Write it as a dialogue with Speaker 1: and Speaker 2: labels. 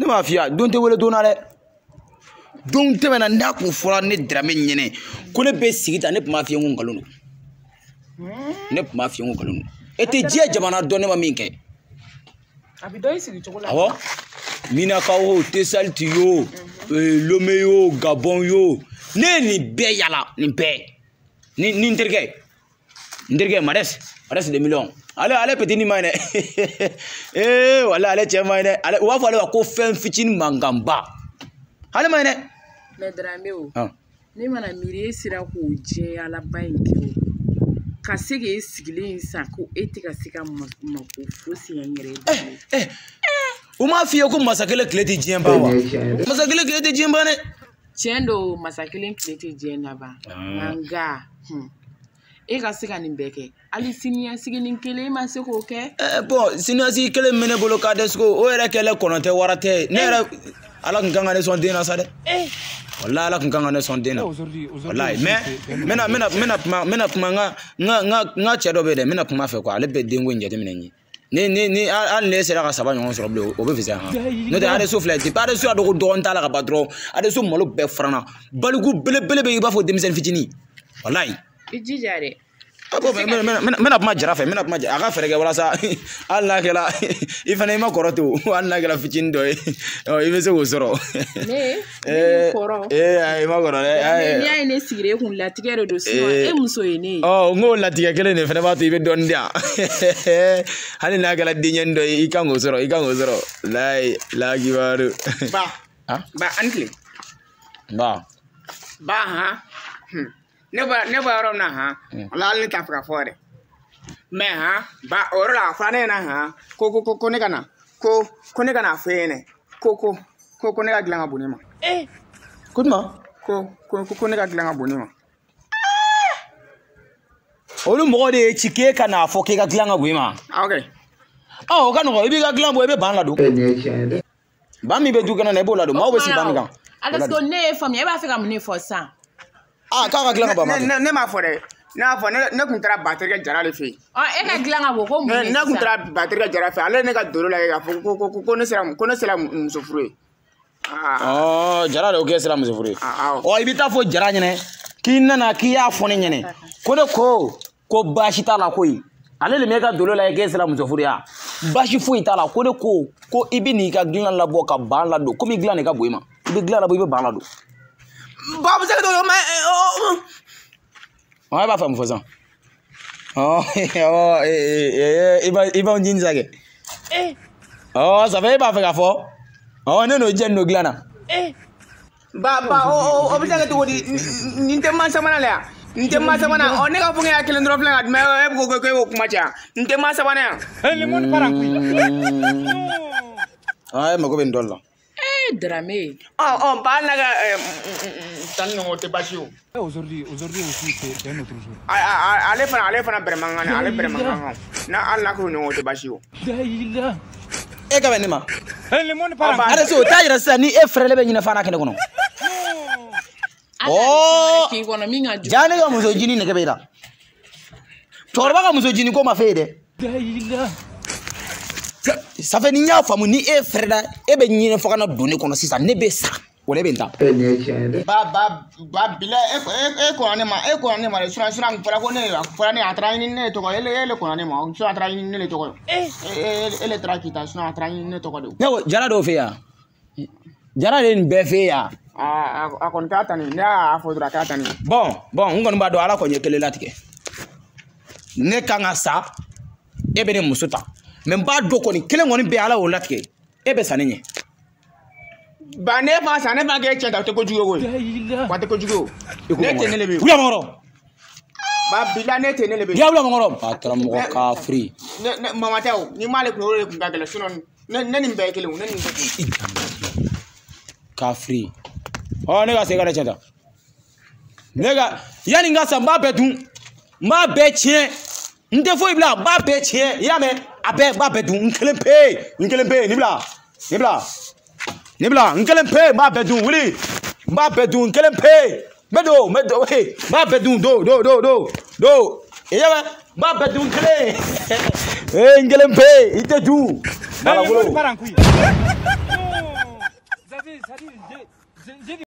Speaker 1: ne m'a fiya don tɛ wele don na dɛ don tɛmɛna n'a kun fɔra ne daramɛ ɲɛnɛ ko ne bɛ sigi ta ne tun b'a fiyɛ ko nkalon don ne tun b'a fiyɛ ko nkalon don e tɛ diɲɛ jamana dɔn ne ma min kɛ a bɛ dɔ i sigi cogo la awɔ minaka o tesaliti yo mhm. eh, lome yo gabɔn yo ne ye nin bɛɛ yala nin bɛɛ ni n terikɛ n terikɛ madɛsi madɛsi de miliyɔn ale ale petini ma ɲi eh wala ale che ma ɲi ale wa b'a fɔ ale ma ko fem fitinin mangamba ale ma ɲi dɛ. mɛ darambe o ah. ne mana miiri e sera k'o je ala kɛ o ka se k'e sigilen sa ko e tɛ ka se ka mako fosi yan yɛrɛ ye. ɛ eh, ɛ eh. u m'a f'i ko masakele kleti jemba wa masakele kleti jemba ne chendo masakele kleti tiɲɛ ba manga ah. hmm. e ka se ka nin bɛɛ kɛ hali siniɲɛsiginin kelen i ma se k'o kɛ eh, bɔn siniɲɛsigi kelen min ne bolo k'a dɛ sogo o yɛrɛ kɛlɛ kɔnɔ tɛ wara tɛ ne eh. yɛrɛ ala kun kan ka ne sɔn den na sa dɛ eh. wala ala kun kan ka ne sɔn den na wala mɛna kuma n ka cɛ dɔ bɛ dɛ mɛna kuma fɛ kuwa ale bɛ denko in jateminɛ n ye ni ni ni hali ne sera ka saba ɲɔgɔn sɔrɔ bilen o bɛ fisaya han n'o tɛ adeso filɛ depi adeso y'a dɔn ko dɔgɔnin t'a la ka ban dɔrɔn adeso malo bɛɛ faranna baliku belebele bɛ i b'a fɔ denmisɛnnin fitinin walayi i jija dɛ mena kuma jara fɛ mena kuma a ka fɛɛrɛ kɛ walasa hali n'a kɛla i fana i ma kɔrɔ to hali n'a nee fitini dɔ ye i bɛ se nee sɔrɔ i ma kɔrɔ dɛ n'i y'a eh, ye ya, ya, ne sigilen kun latigɛ de don e muso ye oh, ne ye n k'o latigɛ kelen de fana b'a to i bɛ dɔɔnin di yan hali n'a kɛla denɲɛni dɔ ye i kan k'o sɔrɔ i kan k'o sɔrɔ layi lakibaru ba ba ba ba han hmm. ne bɔra ne yɔrɔ min na han hmm. ala hali t'a fɛ ka fɔ yɛrɛ mɛ han ba o yɔrɔ la a fɔra ne ɲɛna han ko ko ko ne ka na ko ko ne ka na fɔ ɲɛna ko ko ko ko ne ka dilan ka bon ne ma. ee ko tuma. ko ko ko ne ka dilan ka bon ne ma. olu mɔgɔ de ye ci k'e ka n'a fɔ k'e ka dilan ka bon e ma. Ah, ok. ɔ ah, o ka nɔgɔn i b'i ka dilan bɔ i e bɛ ban ladon. ee nin ye tiɲɛ ye dɛ. ban min bɛ du kɛnɛ na i b'o ladon maaw bɛ sigi ban min kan. ala ne ye faamuya e b'a fɛ ka mun de fɔ sisan. a ah, k'a ka dilan ka ban ma kɛ ne m'a fɔ dɛ ne y'a fɔ ne tun taara baterikɛ jara de fɛ yen. ɔ e ka dilan ka bɔ ko mun de sisan ne tun taara baterikɛ jara fɛ ale ye ne ka doro lajɛ k'a fɔ ko ko ko ne sera ko ne sera muso furu ye. ɔ jara de y'o k'e sera muso furu ye. ɔ i bɛ taa fɔ jara ɲɛnɛ k'i nana k'i y'a fɔ ne ɲɛnɛ ko ne ko ko baasi t'a la koyi ale de m'e ka dolo lajɛ k'e sera muso furu ye wa baasi foyi t'a la ko ne ko ko i bɛ n'i ka dilan labɔ ka ban ladon komi dilan de ka bon i e ma i bɛ dilan labɔ i bɛ ban ladon. bɔn bɛ se ka to o ma Ông ba phẩm Oh, oh, Ồ, ồ, iba iba on jinza ke. Eh. Ồ, sa ve ba fe ka Oh, Ồ, no no jen no glana. Eh. Ba ba o oh, o oh, oh, bi ta ke to di ni te na la. Ni te man sama na. O ne ka fo ke akil ndro plan at me e ko ko ko ko macha. Ni te man sama na. Eh, le mon para ku. Ay, ma ko ben dollo. Eh, drame. Oh, oh, ba na ga tan ɲɔgɔn o tɛ basi o. Eh, aujourd'hui aujourd'hui aussi c'est un autre jour. ale fana ale fana bɛrɛ man kan dɛ ale bɛrɛ man kan n'a hali n'a kɛra ɲɔgɔn o tɛ basi o. dayila. e ka bɛn ne ma. Eh, le monde parle. arrêtez o t'a yira sisan ni e fɛrɛlen bɛ ɲinɛ fana kɛnɛ kɔnɔ. jaa ne oh. ka muso jini nɛgɛ bɛ i e la cɛkɔrɔba ka muso jini ko ma fɛ ye dɛ. dayila. safe ni n y'a faamu ni e fɛrɛla e bɛ ɲinɛ fɔ ka na don ne kɔnɔ sisan ne bɛ sa. o de bɛ n ta. e nin ye tiɲɛ ye dɛ. ba ba ba bila e e kɔnna e, e ne ma e kɔnna ne ma de sinɔn sinɔn a kun fɔra ko ne a fɔra ne a taara ɲini ne tɔgɔ ye e le kɔnna ne ma sinɔn a taara ɲini ne le tɔgɔ ye. e e le taara k'i ta sinɔn a taara ɲini ne tɔgɔ de ye. ne ko jara dɔw fɛ yan jara de ye nin bɛɛ fɛ yan. aa a kɔni k'a ta nin ne y'a fɔ dɔrɔn a k'a ta eh nin. bɔn bɔn n kɔni b'a dɔn ala kɔni ye kelen latigɛ ne kan ka sa e bɛ ne muso ta mɛ n b'a dɔn kɔni kelen kɔni bɛ ala y'o latigɛ e bɛ sa ne ɲɛ. ba ne fa sa ne fa ke cɛ ta o tɛ kojugu o wa tɛ kojugu o ne tɛ ne le bɛ yen. wulamɔgɔ. ba bila ne tɛ ne le bɛ yen. diabula mɔgɔ. a taara mɔgɔ kafiri. ne ne mama tɛ o ni m'ale kun o de kun ka gɛlɛn sinɔn ne ne nin bɛɛ ye kelen o ne nin bɛɛ ye kelen. kafiri ɔ ne ka segin ka ne cɛ ta ne ka yanni n ka sa n b'a bɛɛ dun n b'a bɛɛ tiɲɛ n tɛ foyi bila n b'a bɛɛ tiɲɛ i y'a mɛn a bɛɛ n b'a bɛɛ dun n kelen pe n kelen pe nin bila nin bila. ne bila n kelen pe n b'a b e ɛ dun wuli n b'a b e ɛ dun n kelen pe n e ɛ don n bɛ don he n b'a b e ɛ dun do do do do do e yɛ bɛ n b'a b e ɛ dun kelen ee n kelen pe i tɛ dun. bala wolo.